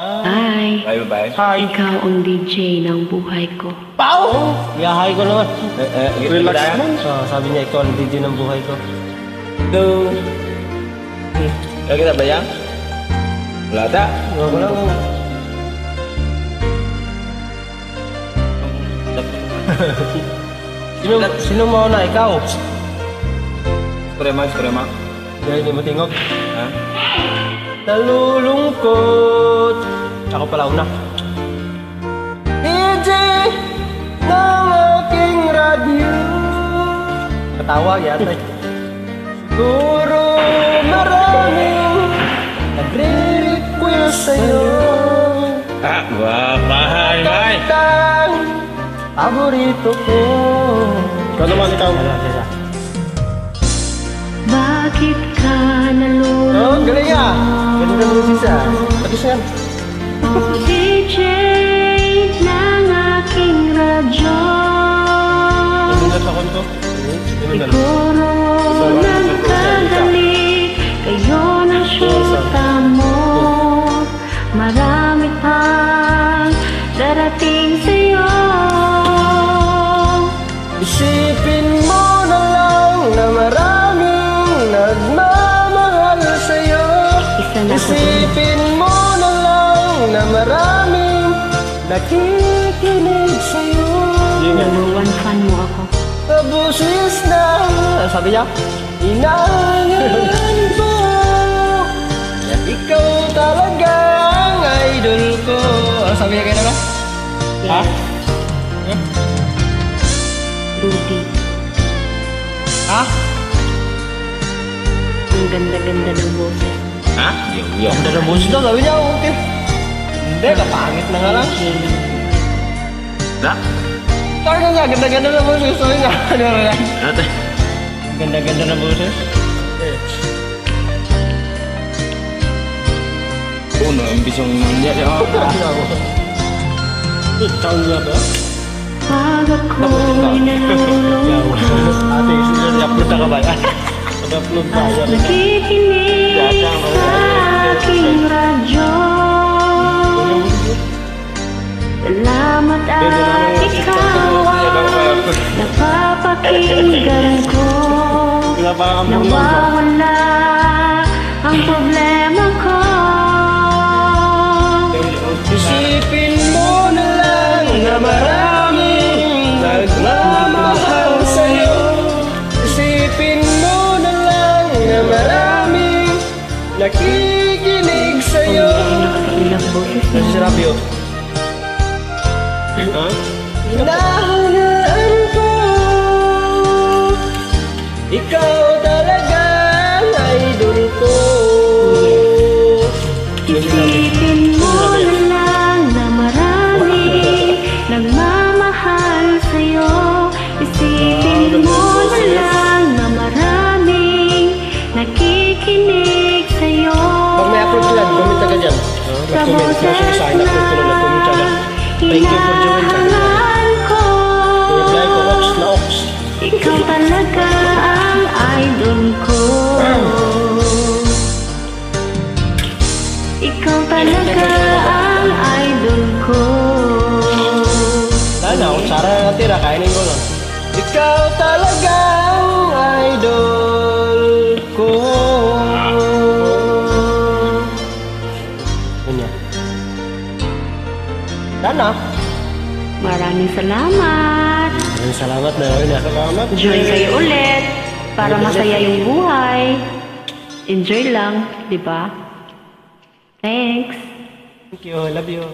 Hi. Bye, bye. Hi. Ikaw ang DJ ng buhay ko. Pao! Yahay ko naman. Eh, eh, Relax tayo? man. So, sabi niya, ikaw ang DJ ng buhay ko. Hello. Hmm. Kaya kita ba yan? Wala ta. Wala ko lang. Sino, sino mo na? Ikaw? Sprema, sprema. Dahil hindi mo tingog. Nalulungkot. Ako pala una. DJ ng aking radyo. Katawa yata eh. Siguro maraming nagre-request sa'yo. Ah, wah, mahal, mahal. Kantang paborito ko. Ikaw naman, ikaw. Bakit ka nalulungkot? Yan. Oh, DJ ng aking radyo. Hindi sa konto. Siguro nagkagalit kayo ng syuta mo. Marami pang darating sa'yo. Isipin mo na lang na maraming nagmamahal sa'yo. Na ako. Isipin mo na na maraming nakikinig sa'yo. Number one fan mo ako. Abusis na, sabi niya? Inangan ko. Ikaw talaga ang idol ko. Ano sabi niya kayo naman? Ha? Rudy. Ha? Ang ganda-ganda ng boses. Ha? Yo, yo. Ganda ng boses daw, sabi niya, okay. Hindi, kapangit na nga lang. Da? Talaga nga, ganda-ganda ng boses. Sabi niya, ano na lang. Ate. Ganda-ganda ng boses. Uno, ambisyon mo niya. Oh. Taon nga ba? Pag ako'y nalulungkot Ate, i-upload na ka ba? Mag-upload ba? at nakikinig sa aking radyo. Salamat at ikaw ang napapakinggan ko. Nawawala ang problema ko. Isipin mo na lang na maraming nagmamahal sa'yo. Isipin mo na lang na maraming nakikinig sa'yo. Ilang boses Ha? Hinahangaan ko Ikaw talaga ang idol ko Isipin mo na lang na maraming nagmamahal sa'yo Isipin mo na lang na maraming nakikinig sa'yo Pag may upload ka lang, comment ka dyan. Nag-comment. Kasi sa akin, upload ko lang, nag-comment ka lang. Thank you for joining ka. Hinahangaan ko Ox na Ox. Ikaw talaga ang idol ko Ikaw talaga ang idol ko Sana, kung Sara na natira, kainin ko lang. Ikaw talaga Sana. Maraming salamat Maraming salamat yun. Salamat. Join kayo ulit para masaya yung buhay Enjoy lang, di ba? Thanks! Thank you. I love you.